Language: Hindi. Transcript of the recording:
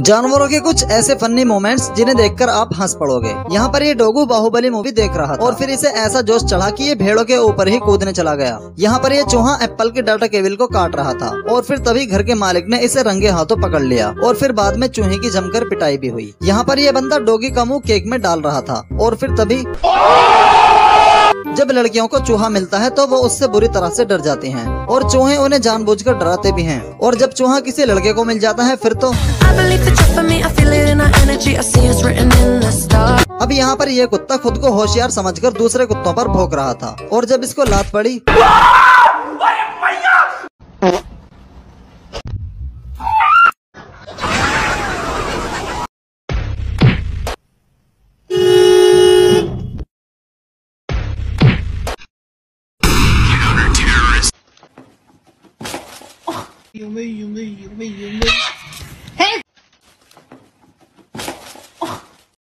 जानवरों के कुछ ऐसे फनी मोमेंट्स जिन्हें देखकर आप हंस पड़ोगे। यहाँ पर ये डोगू बाहुबली मूवी देख रहा था। और फिर इसे ऐसा जोश चढ़ा कि ये भेड़ों के ऊपर ही कूदने चला गया। यहाँ पर ये चूहा एप्पल के डाटा केबल को काट रहा था। और फिर तभी घर के मालिक ने इसे रंगे हाथों पकड़ लिया। और फिर बाद में चूहे की जमकर पिटाई भी हुई। यहाँ पर ये बंदा डोगी का मुँह केक में डाल रहा था। और फिर तभी जब लड़कियों को चूहा मिलता है तो वो उससे बुरी तरह से डर जाती हैं और चूहे उन्हें जानबूझकर डराते भी हैं। और जब चूहा किसी लड़के को मिल जाता है फिर तो अब यहाँ पर यह कुत्ता खुद को होशियार समझकर दूसरे कुत्तों पर भोंक रहा था। और जब इसको लात पड़ी 有没有？有没有？有没有？有没有？